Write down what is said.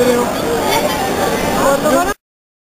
Valeu.